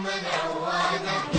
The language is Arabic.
محمد عوادك